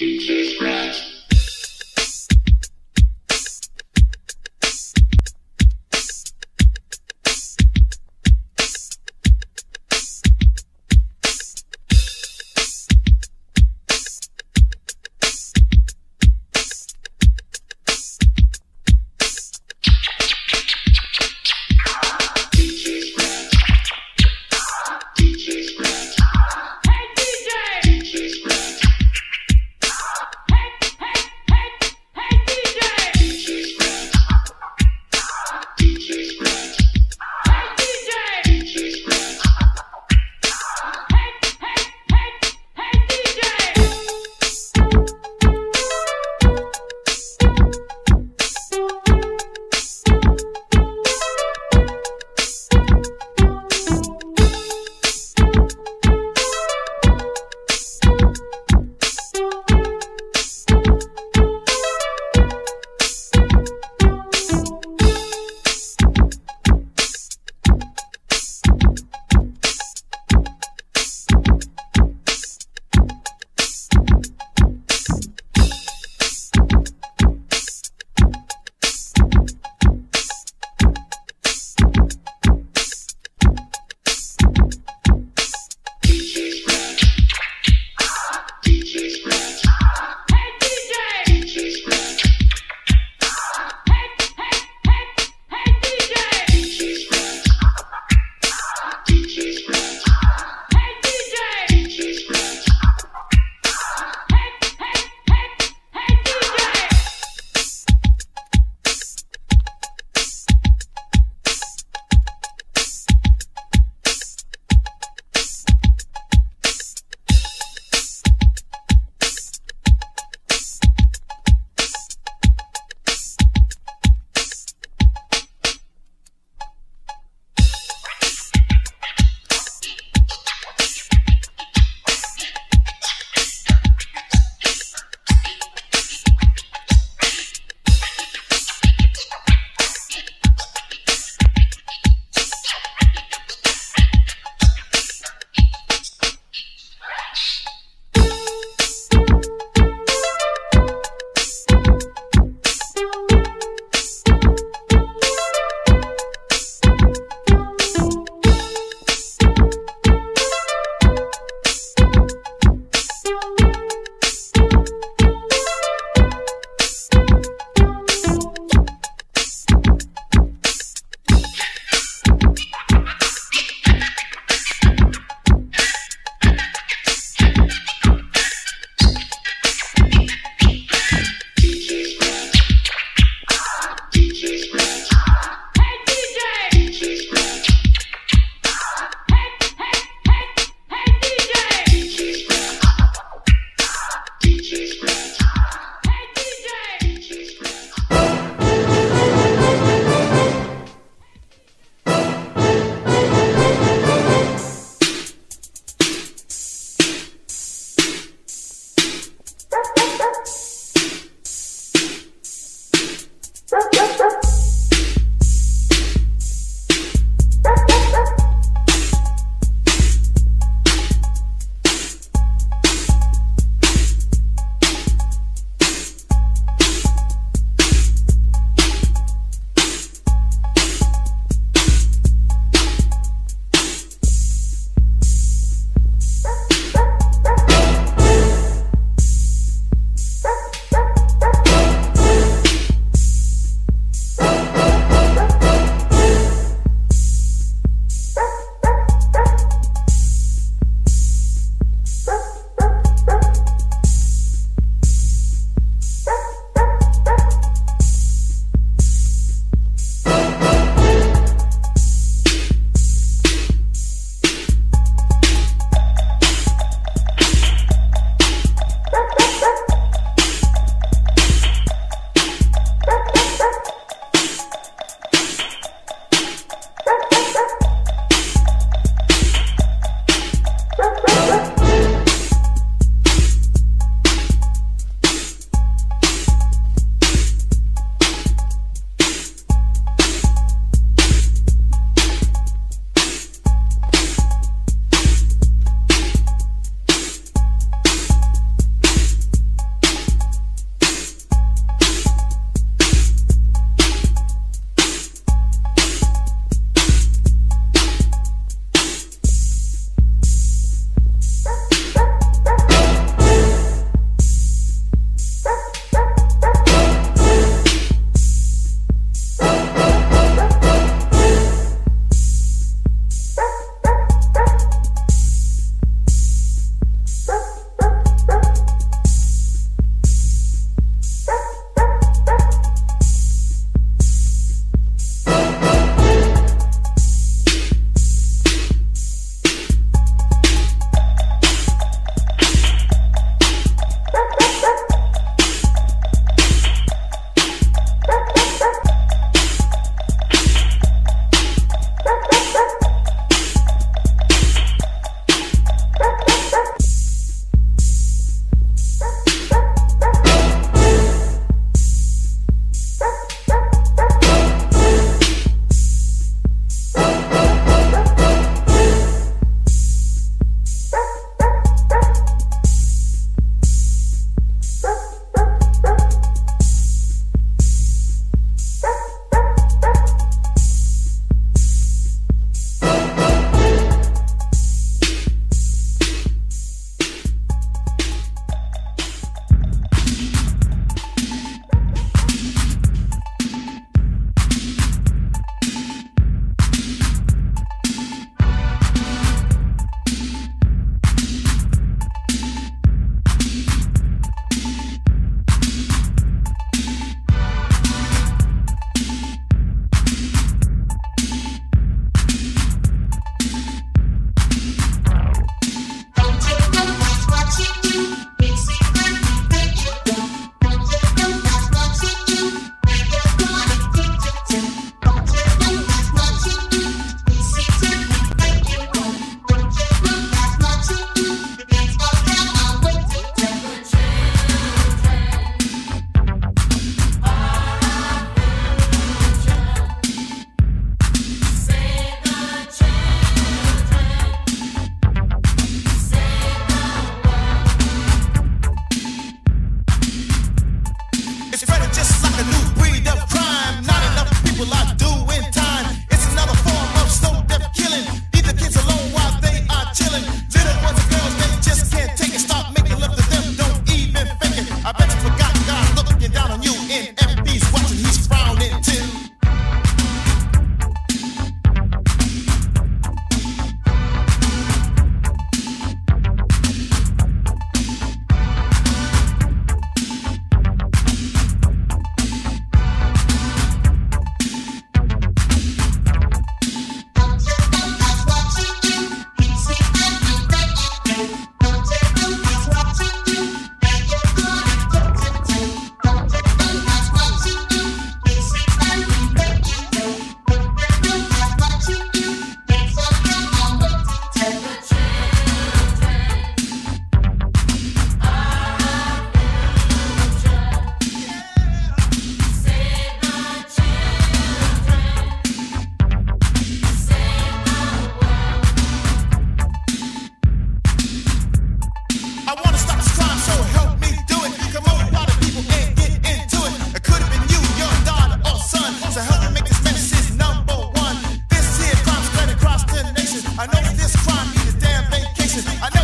Hey DJ! I know this crime needs a damn vacation. I know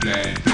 day.